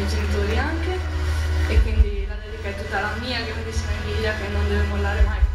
miei genitori anche e quindi la dedica è tutta la mia grandissima Emilia che non deve mollare mai.